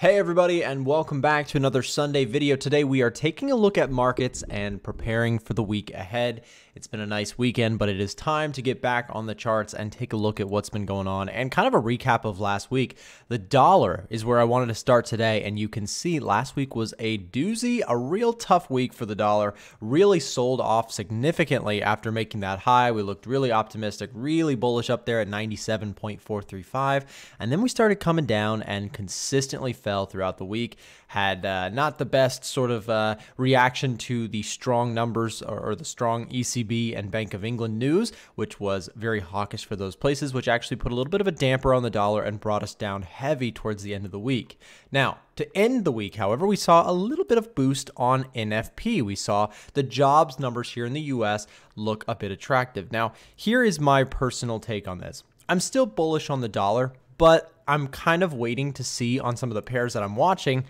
Hey everybody and welcome back to another Sunday video. Today we are taking a look at markets and preparing for the week ahead. It's been a nice weekend, but it is time to get back on the charts and take a look at what's been going on and kind of a recap of last week. The dollar is where I wanted to start today and you can see last week was a doozy, a real tough week for the dollar. Really sold off significantly after making that high. We looked really optimistic, really bullish up there at 97.435 and then we started coming down and consistently fell throughout the week. Had uh, not the best sort of uh, reaction to the strong numbers or, or, the strong ECB and Bank of England news, which was very hawkish for those places, which actually put a little bit of a damper on the dollar and brought us down heavy towards the end of the week. Now, to end the week, however, we saw a little bit of boost on NFP. We saw the jobs numbers here in the US look a bit attractive. Now, here is my personal take on this. I'm still bullish on the dollar, but I'm kind of waiting to see on some of the pairs that I'm watching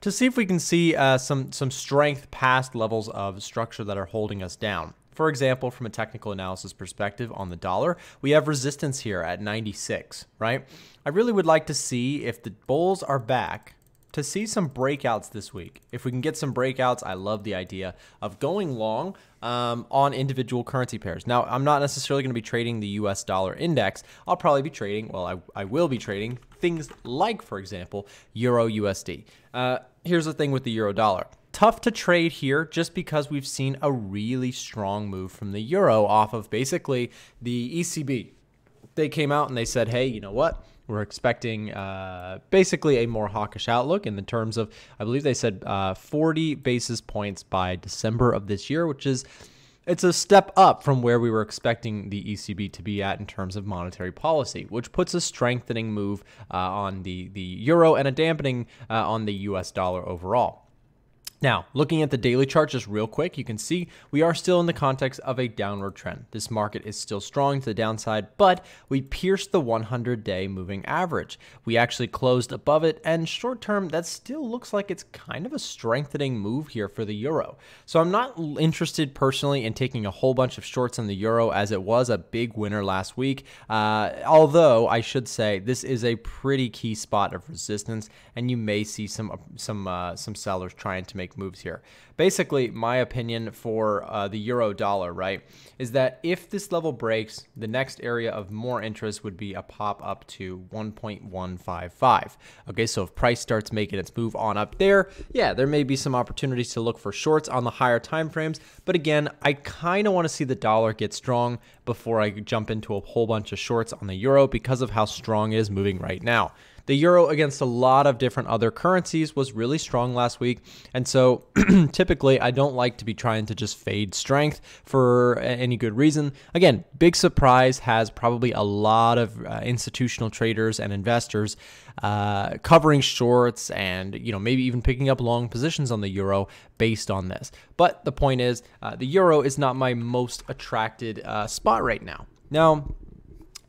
to see if we can see uh, some some strength past levels of structure that are holding us down. For example, from a technical analysis perspective on the dollar, we have resistance here at 96, right? I really would like to see if the bulls are back to see some breakouts this week. If we can get some breakouts, I love the idea of going long um, on individual currency pairs. Now, I'm not necessarily going to be trading the US dollar index. I'll probably be trading, well, I, I will be trading things like, for example, Euro USD. Uh, here's the thing with the Euro dollar. Tough to trade here just because we've seen a really strong move from the Euro off of basically the ECB. They came out and they said, hey, you know what? We're expecting uh, basically a more hawkish outlook in the terms of, I believe they said uh, 40 basis points by December of this year, which is it's a step up from where we were expecting the ECB to be at in terms of monetary policy, which puts a strengthening move uh, on the the euro and a dampening uh, on the U.S. dollar overall. Now, looking at the daily chart just real quick, you can see we are still in the context of a downward trend. This market is still strong to the downside, but we pierced the 100-day moving average. We actually closed above it, and short term, that still looks like it's kind of a strengthening move here for the euro. So I'm not interested personally in taking a whole bunch of shorts on the euro as it was a big winner last week. Uh, although I should say this is a pretty key spot of resistance, and you may see some some uh, some sellers trying to make make moves here. Basically, my opinion for uh, the euro dollar, right, is that if this level breaks, the next area of more interest would be a pop up to 1.155. Okay, so if price starts making its move on up there, yeah, there may be some opportunities to look for shorts on the higher time frames. But again, I kind of want to see the dollar get strong before I jump into a whole bunch of shorts on the euro because of how strong it is moving right now. The euro against a lot of different other currencies was really strong last week. And so typically, I don't like to be trying to just fade strength for any good reason. Again, big surprise has probably a lot of uh, institutional traders and investors uh, covering shorts and you know maybe even picking up long positions on the euro based on this. But the point is, uh, the euro is not my most attracted uh, spot right now. Now,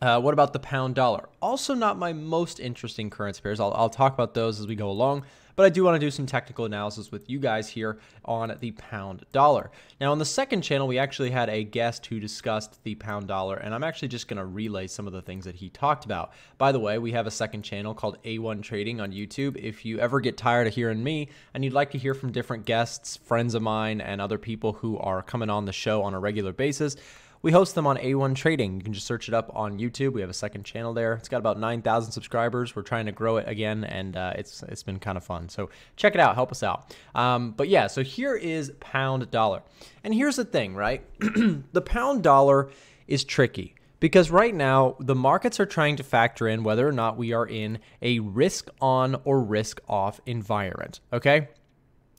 uh, what about the pound dollar? Also, not my most interesting currency pairs. I'll, I'll talk about those as we go along, but I do want to do some technical analysis with you guys here on the pound dollar. Now, on the second channel, we actually had a guest who discussed the pound dollar, and I'm actually just going to relay some of the things that he talked about. By the way, we have a second channel called A1 Trading on YouTube. If you ever get tired of hearing me and you'd like to hear from different guests, friends of mine, and other people who are coming on the show on a regular basis, we host them on A1 Trading. You can just search it up on YouTube. We have a second channel there. It's got about 9,000 subscribers. We're trying to grow it again, and uh, it's it's been kind of fun. So check it out. Help us out. Um, but yeah, so here is pound dollar. And here's the thing, right? the pound dollar is tricky because right now the markets are trying to factor in whether or not we are in a risk on or risk off environment. Okay.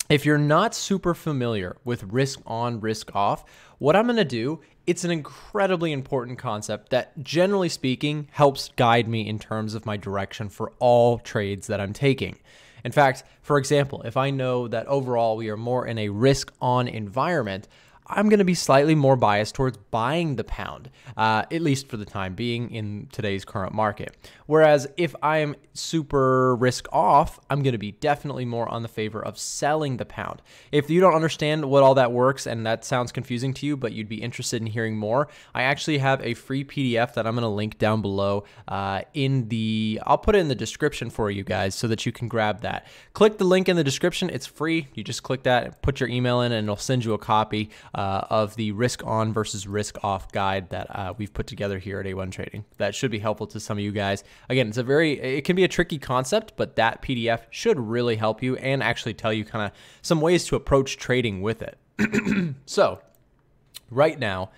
If you're not super familiar with risk on, risk off, what I'm going to do, it's an incredibly important concept that generally speaking helps guide me in terms of my direction for all trades that I'm taking. In fact, for example, if I know that overall we are more in a risk on environment, I'm going to be slightly more biased towards buying the pound, uh, at least for the time being in today's current market. Whereas if I am super risk off, I'm going to be definitely more on the favor of selling the pound. If you don't understand what all that works and that sounds confusing to you, but you'd be interested in hearing more, I actually have a free PDF that I'm going to link down below uh, in the, I'll put it in the description for you guys so that you can grab that. Click the link in the description. It's free. You just click that, put your email in, and it'll send you a copy uh, of the risk on versus risk off guide that uh, we've put together here at A1 Trading. That should be helpful to some of you guys. Again, it's a very, it can be a tricky concept, but that PDF should really help you and actually tell you kind of some ways to approach trading with it. so, right now,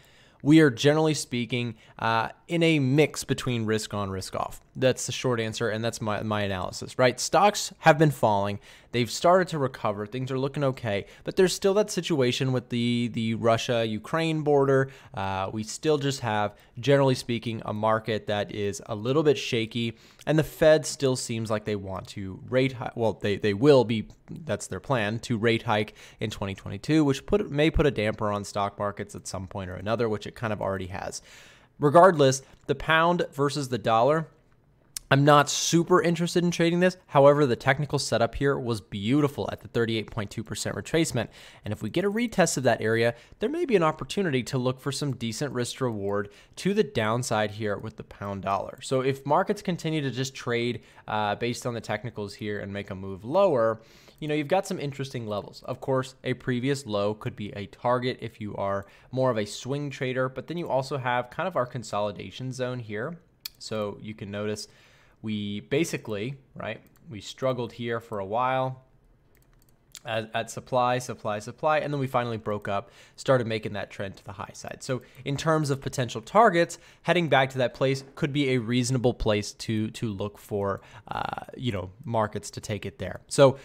we are generally speaking uh, in a mix between risk on, risk off. That's the short answer, and that's my, my analysis, right? Stocks have been falling. They've started to recover. Things are looking okay, but there's still that situation with the, the Russia Ukraine border. Uh, we still just have, generally speaking, a market that is a little bit shaky, and the Fed still seems like they want to rate hike. Well, they, they will be, that's their plan, to rate hike in 2022, which put may put a damper on stock markets at some point or another, which it kind of already has. Regardless, the pound versus the dollar I'm not super interested in trading this. However, the technical setup here was beautiful at the 38.2% retracement. And if we get a retest of that area, there may be an opportunity to look for some decent risk reward to the downside here with the pound dollar. So if markets continue to just trade uh, based on the technicals here and make a move lower, you know, you've got some interesting levels. Of course, a previous low could be a target if you are more of a swing trader, but then you also have kind of our consolidation zone here. So you can notice we basically, right, we struggled here for a while at, at, supply, supply, supply, and then we finally broke up, started making that trend to the high side. So in terms of potential targets, heading back to that place could be a reasonable place to to look for, uh, you know, markets to take it there. So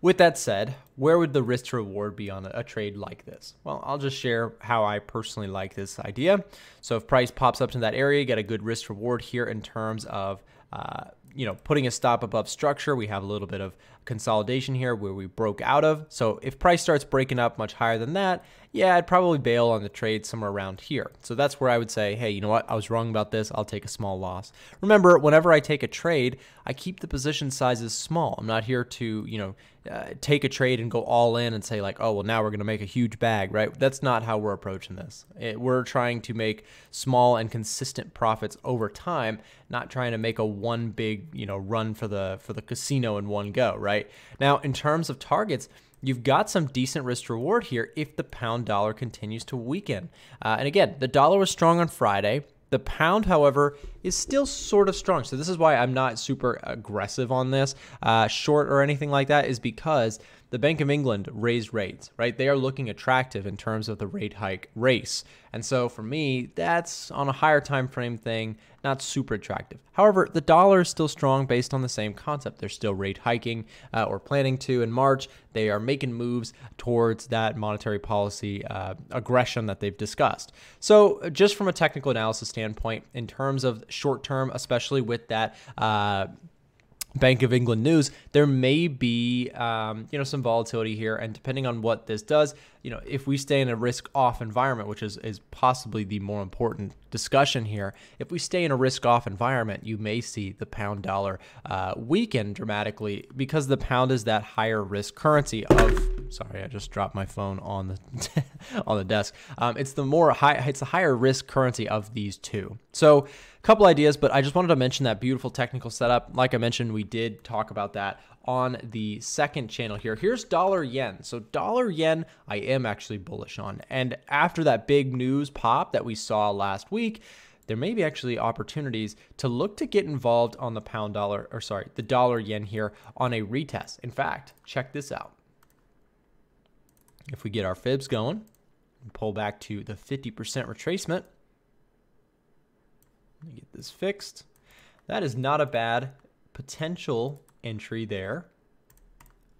with that said, where would the risk to reward be on a, a, trade like this? Well, I'll just share how I personally like this idea. So if price pops up to that area, get a good risk reward here in terms of uh, you know, putting a stop above structure, we have a little bit of consolidation here where we broke out of. So if price starts breaking up much higher than that, yeah, I'd probably bail on the trade somewhere around here. So that's where I would say, hey, you know what? I was wrong about this. I'll take a small loss. Remember, whenever I take a trade, I keep the position sizes small. I'm not here to, you know, uh, take a trade and go all in and say like, oh, well, now we're going to make a huge bag, right? That's not how we're approaching this. It, we're trying to make small and consistent profits over time, not trying to make a one big, you know, run for the for the casino in one go, right? Now, in terms of targets, you've got some decent risk reward here if the pound dollar continues to weaken. Uh, and again, the dollar was strong on Friday. The pound, however, is still sort of strong. So this is why I'm not super aggressive on this, uh, short or anything like that, is because the Bank of England raised rates, right? They are looking attractive in terms of the rate hike race. And so for me, that's on a higher time frame thing, not super attractive. However, the dollar is still strong based on the same concept. They're still rate hiking uh, or planning to in March. They are making moves towards that monetary policy uh, aggression that they've discussed. So just from a technical analysis standpoint, in terms of short term, especially with that uh, Bank of England news, there may be um, you know some volatility here, and depending on what this does, you know if we stay in a risk-off environment, which is is possibly the more important discussion here, if we stay in a risk-off environment, you may see the pound dollar uh, weaken dramatically because the pound is that higher risk currency of. Sorry, I just dropped my phone on the on the desk. Um, it's the more high, it's the higher risk currency of these two. So couple ideas, but I just wanted to mention that beautiful technical setup. Like I mentioned, we did talk about that on the second channel here. Here's dollar yen. So dollar yen, I am actually bullish on. And after that big news pop that we saw last week, there may be actually opportunities to look to get involved on the pound dollar, or sorry, the dollar yen here on a retest. In fact, check this out. If we get our fibs going, pull back to the 50% retracement, get this fixed. That is not a bad potential entry there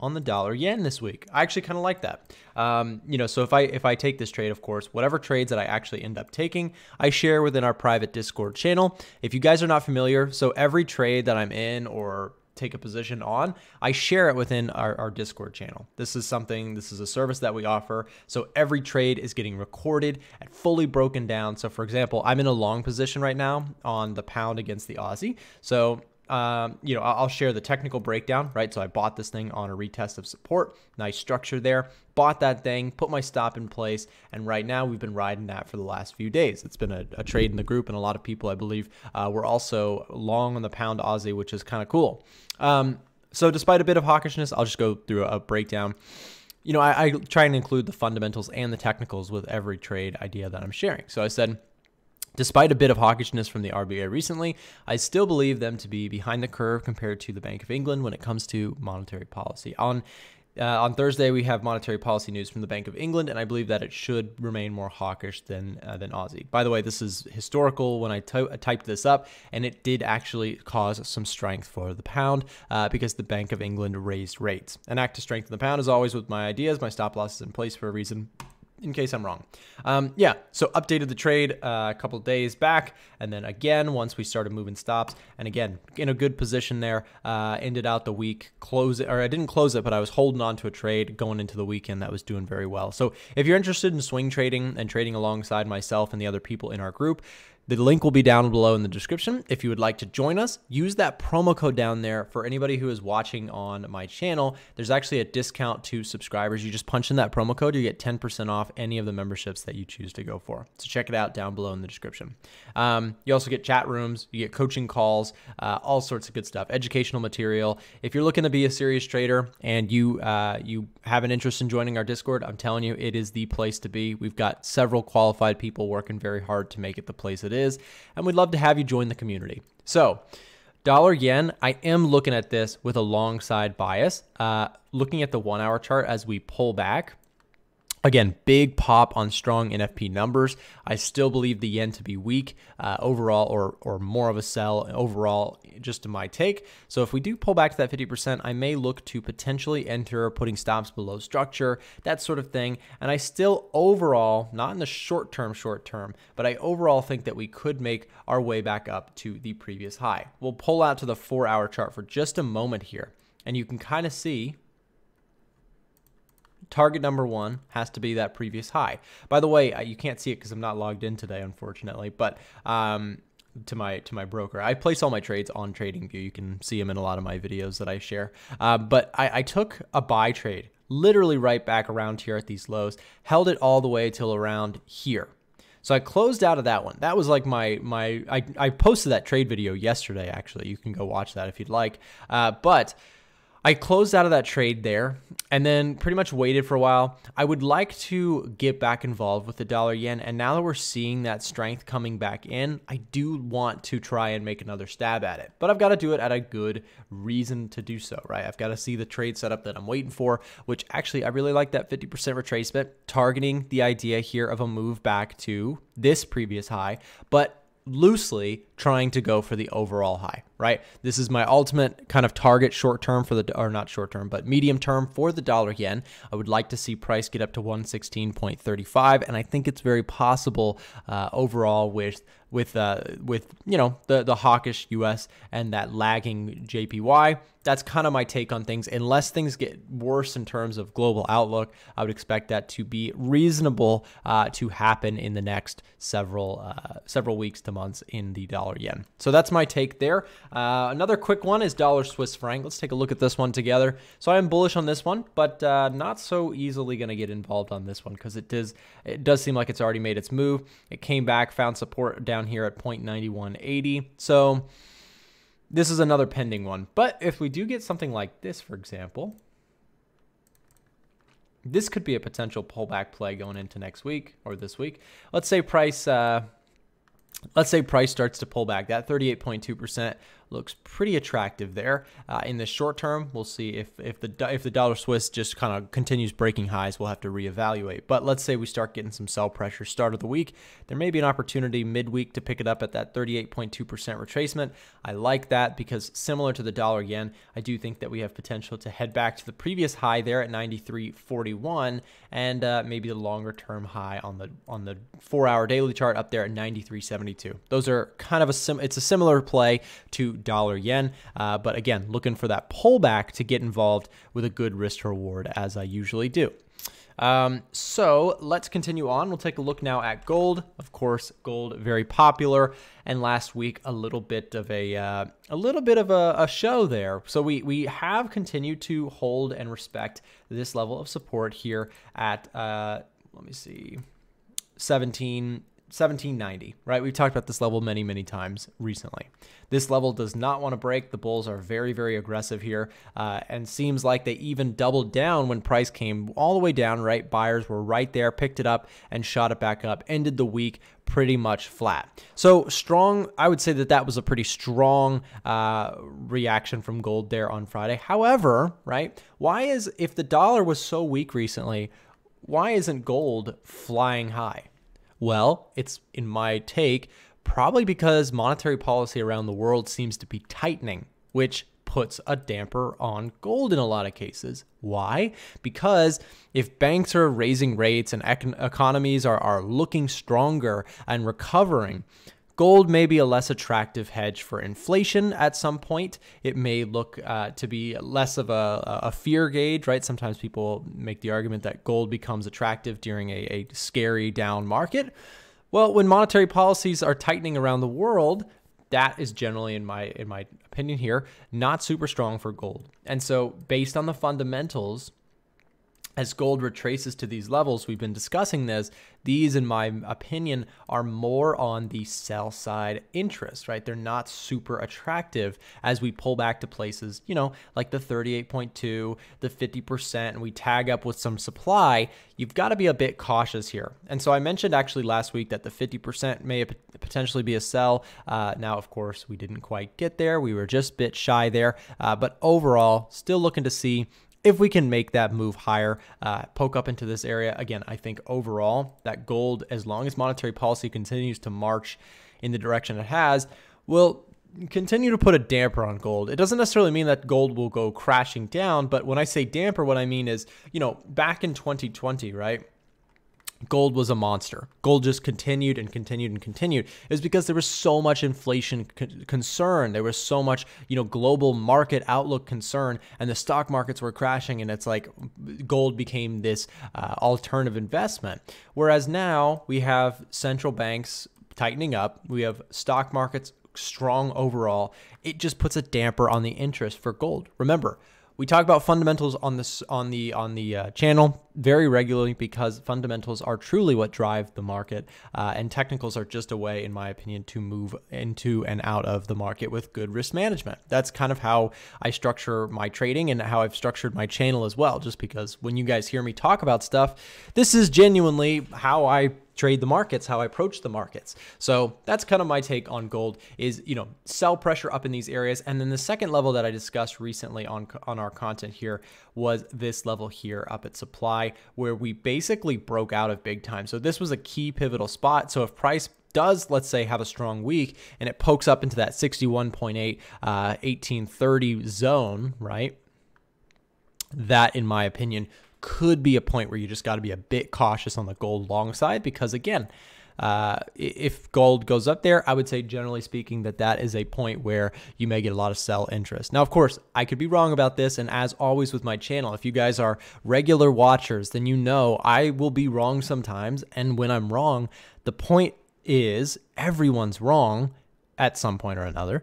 on the dollar yen this week. I actually kind of like that. Um, you know, so if I if I take this trade, of course, whatever trades that I actually end up taking, I share within our private Discord channel. If you guys are not familiar, so every trade that I'm in or take a position on, I share it within our, our Discord channel. This is something, this is a service that we offer. So every trade is getting recorded and fully broken down. So for example, I'm in a long position right now on the pound against the Aussie. So um, you know, I'll share the technical breakdown, right? So I bought this thing on a retest of support, nice structure there, bought that thing, put my stop in place, and right now we've been riding that for the last few days. It's been a, a trade in the group, and a lot of people, I believe, uh, were also long on the pound Aussie, which is kind of cool. Um, so despite a bit of hawkishness, I'll just go through a breakdown. You know, I, I try and include the fundamentals and the technicals with every trade idea that I'm sharing. So I said, Despite a bit of hawkishness from the RBA recently, I still believe them to be behind the curve compared to the Bank of England when it comes to monetary policy. On uh, on Thursday, we have monetary policy news from the Bank of England, and I believe that it should remain more hawkish than uh, than Aussie. By the way, this is historical. When I, typed this up, and it did actually cause some strength for the pound uh, because the Bank of England raised rates. An act to strengthen the pound, as always, with my ideas. My stop loss is in place for a reason in case I'm wrong. Um, yeah, so updated the trade uh, a couple days back, and then again once we started moving stops, and again in a good position there. Uh, ended out the week close it, or I didn't close it, but I was holding on to a trade going into the weekend that was doing very well. So if you're interested in swing trading and trading alongside myself and the other people in our group, the link will be down below in the description. If you would like to join us, use that promo code down there for anybody who is watching on my channel. There's actually a discount to subscribers. You just punch in that promo code, you get 10% off any of the memberships that you choose to go for. So check it out down below in the description. Um, you also get chat rooms, you get coaching calls, uh, all sorts of good stuff, educational material. If you're looking to be a serious trader and you uh, you have an interest in joining our Discord, I'm telling you, it is the place to be. We've got several qualified people working very hard to make it the place it is is, and we'd love to have you join the community. So, dollar yen, I am looking at this with a long side bias. Uh, looking at the one hour chart as we pull back, Again, big pop on strong NFP numbers. I still believe the yen to be weak uh, overall, or or more of a sell overall, just to my take. So if we do pull back to that 50%, I may look to potentially enter putting stops below structure, that sort of thing. And I still overall, not in the short term, short term, but I overall think that we could make our way back up to the previous high. We'll pull out to the four hour chart for just a moment here, and you can kind of see target number one has to be that previous high. By the way, you can't see it because I'm not logged in today, unfortunately, but um, to my to my broker. I place all my trades on TradingView. You can see them in a lot of my videos that I share. Uh, but I, I took a buy trade, literally right back around here at these lows, held it all the way till around here. So I closed out of that one. That was like my my I, I posted that trade video yesterday. Actually, you can go watch that if you'd like. Uh, but I closed out of that trade there and then pretty much waited for a while. I would like to get back involved with the dollar yen. And now that we're seeing that strength coming back in, I do want to try and make another stab at it. But I've got to do it at a good reason to do so, right? I've got to see the trade setup that I'm waiting for, which actually I really like that 50% retracement, targeting the idea here of a move back to this previous high. But loosely trying to go for the overall high, right? This is my ultimate kind of target short term for the, or not short term, but medium term for the dollar yen. I would like to see price get up to 116.35, and I think it's very possible uh, overall with with uh, with you know the the hawkish U.S. and that lagging JPY. That's kind of my take on things. Unless things get worse in terms of global outlook, I would expect that to be reasonable uh, to happen in the next several uh, several weeks to months in the dollar yen. So that's my take there. Uh, another quick one is dollar Swiss franc. Let's take a look at this one together. So I am bullish on this one, but uh, not so easily going to get involved on this one because it does it does seem like it's already made its move. It came back, found support down here at 0.9180. So this is another pending one. But if we do get something like this, for example, this could be a potential pullback play going into next week or this week. Let's say price, uh, let's say price starts to pull back. That 38.2% looks pretty attractive there. Uh, in the short term, we'll see if if the if the dollar Swiss just kind of continues breaking highs, we'll have to reevaluate. But let's say we start getting some sell pressure start of the week, there may be an opportunity midweek to pick it up at that 38.2% retracement. I like that because similar to the dollar yen, I do think that we have potential to head back to the previous high there at 93.41 and uh, maybe the longer term high on the on the four hour daily chart up there at 93.72. Those are kind of a sim. It's a similar play to dollar yen. Uh, but again, looking for that pullback to get involved with a good risk reward as I usually do. Um, so let's continue on. We'll take a look now at gold. Of course, gold very popular, and last week a little bit of a uh, a little bit of a, a, show there. So we we have continued to hold and respect this level of support here at uh, let me see, 17 1790, right? We've talked about this level many, many times recently. This level does not want to break. The bulls are very, very aggressive here uh, and seems like they even doubled down when price came all the way down, right? Buyers were right there, picked it up and shot it back up, ended the week pretty much flat. So strong, I would say that that was a pretty strong uh, reaction from gold there on Friday. However, right, why is, if the dollar was so weak recently, why isn't gold flying high? Well, it's in my take, probably because monetary policy around the world seems to be tightening, which puts a damper on gold in a lot of cases. Why? Because if banks are raising rates and econ- economies are, are looking stronger and recovering, Gold may be a less attractive hedge for inflation at some point. It may look uh, to be less of a, a, fear gauge, right? Sometimes people make the argument that gold becomes attractive during a, a scary down market. Well, when monetary policies are tightening around the world, that is generally in my in my opinion here not super strong for gold. And so based on the fundamentals as gold retraces to these levels, we've been discussing this. These, in my opinion, are more on the sell side interest, right? They're not super attractive as we pull back to places, you know, like the 38.2, the 50%, and we tag up with some supply. You've got to be a bit cautious here. And so I mentioned actually last week that the 50% may potentially be a sell. Uh, now, of course, we didn't quite get there. We were just a bit shy there. Uh, but overall, still looking to see if we can make that move higher, uh, poke up into this area, again, I think overall that gold, as long as monetary policy continues to march in the direction it has, will continue to put a damper on gold. It doesn't necessarily mean that gold will go crashing down, but when I say damper, what I mean is, you know, back in 2020, right? Gold was a monster. Gold just continued and continued and continued. It was because there was so much inflation concern. There was so much, you know, global market outlook concern, and the stock markets were crashing. And it's like gold became this uh, alternative investment. Whereas now we have central banks tightening up. We have stock markets strong overall. It just puts a damper on the interest for gold. Remember we talk about fundamentals on this on the on the uh, channel very regularly because fundamentals are truly what drive the market, uh, and technicals are just a way, in my opinion, to move into and out of the market with good risk management. That's kind of how I structure my trading and how I've structured my channel as well. Just because when you guys hear me talk about stuff, this is genuinely how I trade the markets, how I approach the markets. So that's kind of my take on gold is, you know, sell pressure up in these areas. And then the second level that I discussed recently on, on our content here was this level here up at supply, where we basically broke out of big time. So this was a key pivotal spot. So if price does, let's say, have a strong week and it pokes up into that 61.8, uh, 1830 zone, right? That, in my opinion, could be a point where you just got to be a bit cautious on the gold long side because, again, uh, if gold goes up there, I would say generally speaking that that is a point where you may get a lot of sell interest. Now, of course, I could be wrong about this, and as always with my channel, if you guys are regular watchers, then you know I will be wrong sometimes, and when I'm wrong, the point is everyone's wrong at some point or another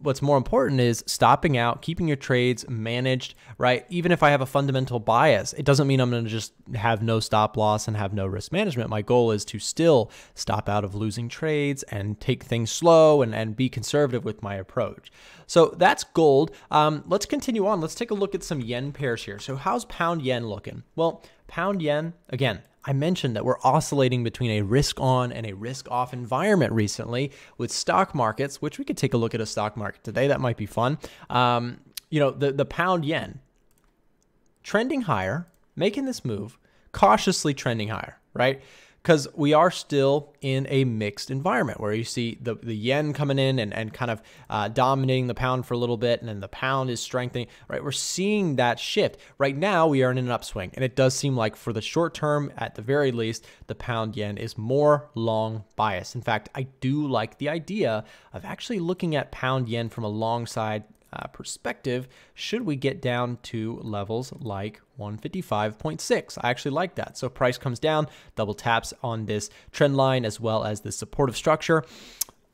what's more important is stopping out, keeping your trades managed, right? Even if I have a fundamental bias, it doesn't mean I'm going to just have no stop loss and have no risk management. My goal is to still stop out of losing trades and take things slow and, and be conservative with my approach. So that's gold. Um, let's continue on. Let's take a look at some yen pairs here. So how's pound yen looking? Well, pound yen, again, I mentioned that we're oscillating between a risk on and a risk off environment recently with stock markets, which we could take a look at a stock market today. That might be fun. Um, you know, the, the pound yen trending higher, making this move, cautiously trending higher, right? Because we are still in a mixed environment where you see the, the yen coming in and, and kind of uh, dominating the pound for a little bit, and then the pound is strengthening, right? We're seeing that shift. Right now, we are in an upswing, and it does seem like for the short term, at the very least, the pound yen is more long bias. In fact, I do like the idea of actually looking at pound yen from a long side uh, perspective should we get down to levels like 155.6. I actually like that. So price comes down, double taps on this trend line as well as the supportive structure.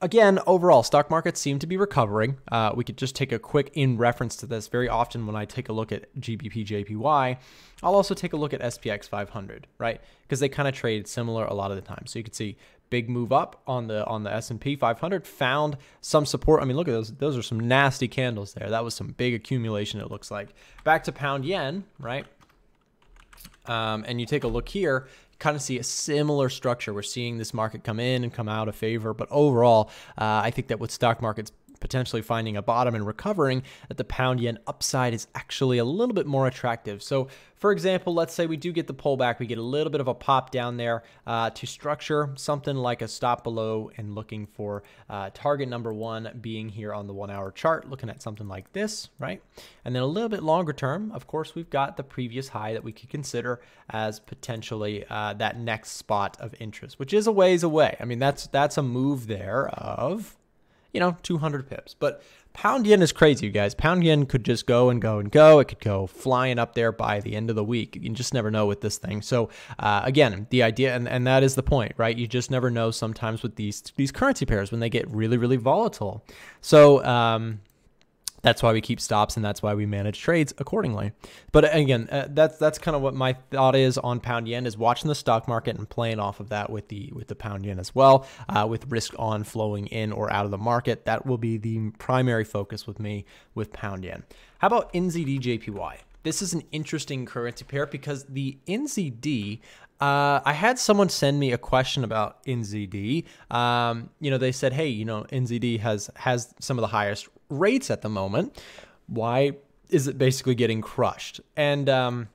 Again, overall, stock markets seem to be recovering. Uh, we could just take a quick in reference to this. Very often, when I take a look at GBP JPY, I'll also take a look at SPX 500, right? Because they kind of trade similar a lot of the time. So you can see big move up on the on the S&P 500 found some support. I mean, look at those those are some nasty candles there. That was some big accumulation it looks like. Back to pound yen, right? Um, and you take a look here, kind of see a similar structure. We're seeing this market come in and come out of favor, but overall, uh, I think that with stock markets potentially finding a bottom and recovering, that the pound yen upside is actually a little bit more attractive. So, for example, let's say we do get the pullback, we get a little bit of a pop down there uh, to structure something like a stop below and looking for uh, target number one being here on the one hour chart, looking at something like this, right? And then a little bit longer term, of course, we've got the previous high that we could consider as potentially uh, that next spot of interest, which is a ways away. I mean, that's that's a move there of you know, 200 pips. But pound yen is crazy, you guys. Pound yen could just go and go and go. It could go flying up there by the end of the week. You just never know with this thing. So uh, again, the idea, and, and that is the point, right? You just never know sometimes with these these currency pairs when they get really, really volatile. So um, that's why we keep stops and that's why we manage trades accordingly. But again, uh, that's that's kind of what my thought is on pound yen is watching the stock market and playing off of that with the with the pound yen as well, uh, with risk on flowing in or out of the market. That will be the primary focus with me with pound yen. How about NZD JPY? This is an interesting currency pair because the NZD uh, I had someone send me a question about NZD. Um, you know, they said, "Hey, you know, NZD has has some of the highest rates at the moment. Why is it basically getting crushed?" And um,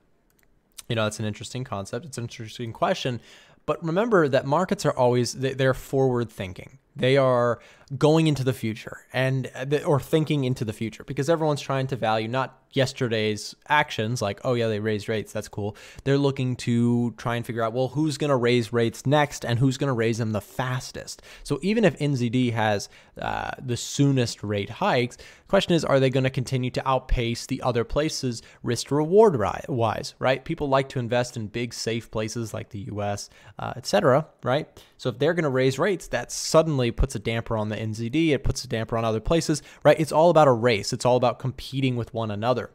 you know, it's an interesting concept. It's an interesting question. But remember that markets are always they're forward thinking. They are going into the future and uh, or thinking into the future because everyone's trying to value not yesterday's actions like oh yeah they raised rates that's cool. They're looking to try and figure out well who's going to raise rates next and who's going to raise them the fastest. So even if nzd has uh, the soonest rate hikes question is are they going to continue to outpace the other places risk reward wise right? People like to invest in big safe places like the us uh, etc right? So if they're going to raise rates that suddenly puts a damper on the NZD, it puts a damper on other places, right? It's all about a race. It's all about competing with one another.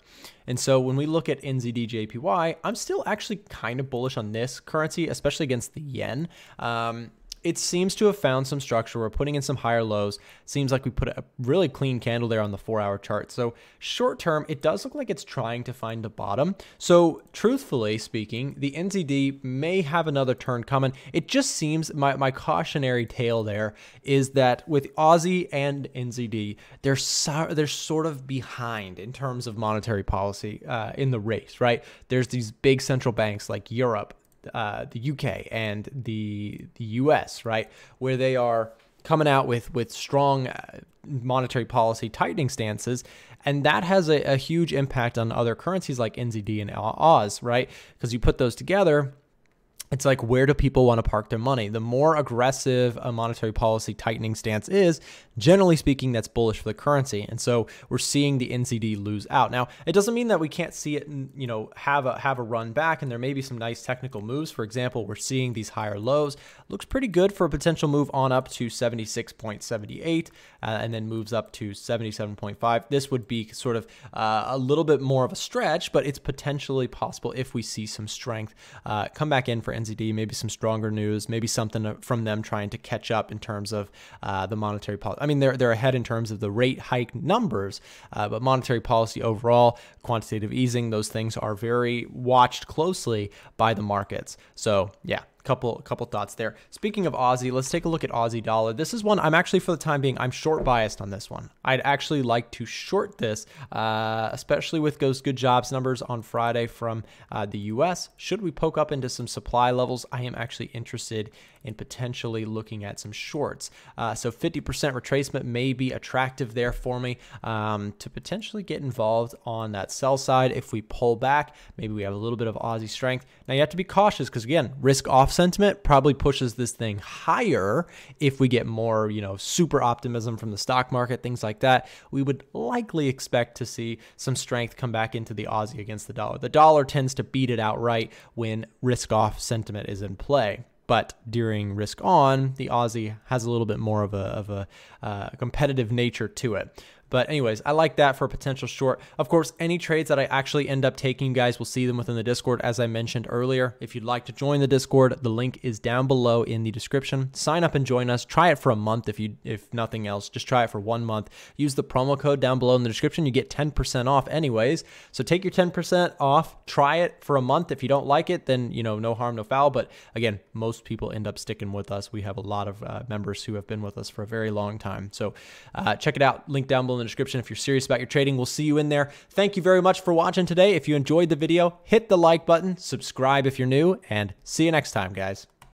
And so when we look at NZD JPY, I'm still actually kind of bullish on this currency, especially against the yen. Um, it seems to have found some structure. We're putting in some higher lows. Seems like we put a really clean candle there on the four hour chart. So short term, it does look like it's trying to find a bottom. So truthfully speaking, the NZD may have another turn coming. It just seems my, my cautionary tale there is that with Aussie and NZD, they're, so, they're sort of behind in terms of monetary policy uh, in the race, right? There's these big central banks like Europe uh, the UK and the the US, right, where they are coming out with with strong uh, monetary policy tightening stances, and that has a, a huge impact on other currencies like NZD and Oz, right? Because you put those together it's like where do people want to park their money? The more aggressive a monetary policy tightening stance is, generally speaking, that's bullish for the currency. And so we're seeing the NZD lose out. Now, it doesn't mean that we can't see it, you know, have a have a run back, and there may be some nice technical moves. For example, we're seeing these higher lows. Looks pretty good for a potential move on up to 76.78, uh, and then moves up to 77.5. This would be sort of uh, a little bit more of a stretch, but it's potentially possible if we see some strength uh, come back in for NZD, maybe some stronger news, maybe something from them trying to catch up in terms of uh, the monetary policy. I mean, they're, they're ahead in terms of the rate hike numbers, uh, but monetary policy overall, quantitative easing, those things are very watched closely by the markets. So, yeah, couple couple thoughts there. Speaking of Aussie, let's take a look at Aussie dollar. This is one I'm actually for the time being I'm short biased on this one. I'd actually like to short this, uh, especially with those good jobs numbers on Friday from uh, the U.S. Should we poke up into some supply levels, I am actually interested in potentially looking at some shorts. Uh, so 50% retracement may be attractive there for me um, to potentially get involved on that sell side. If we pull back, maybe we have a little bit of Aussie strength. Now you have to be cautious because again, risk off sentiment probably pushes this thing higher if we get more, you know, super optimism from the stock market, things like that. We would likely expect to see some strength come back into the Aussie against the dollar. The dollar tends to beat it outright when risk off sentiment is in play. But during risk on, the Aussie has a little bit more of a, of a uh, competitive nature to it. But anyways, I like that for a potential short. Of course, any trades that I actually end up taking, you guys will see them within the Discord, as I mentioned earlier. If you'd like to join the Discord, the link is down below in the description. Sign up and join us. Try it for a month if you if nothing else. Just try it for one month. Use the promo code down below in the description. You get 10% off anyways. So take your 10% off. Try it for a month. If you don't like it, then you know no harm, no foul. But again, most people end up sticking with us. We have a lot of uh, members who have been with us for a very long time. So uh, check it out. Link down below in the description if you're serious about your trading. We'll see you in there. Thank you very much for watching today. If you enjoyed the video, hit the like button, subscribe if you're new, and see you next time, guys.